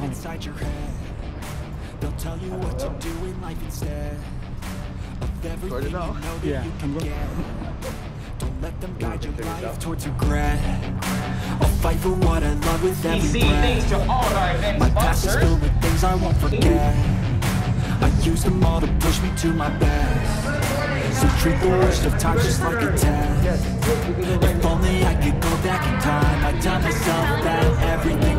get inside your head. They'll tell you what to do in life instead of everything you know that Yeah, you I'm can get. Don't let them guide your life towards regret. I'll fight for what I love with every See breath. things to all our event My past is sponsors. filled with things I won't forget. I use them all to push me to my best. So treat the worst of times just like a test. If only I could go back in time, I'd tell myself that everything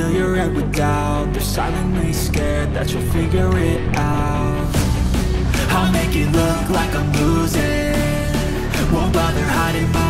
Fill your head with doubt. They're silently scared that you'll figure it out. I'll make it look like I'm losing. Won't bother hiding my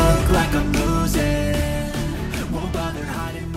look like I'm losing. Won't bother hiding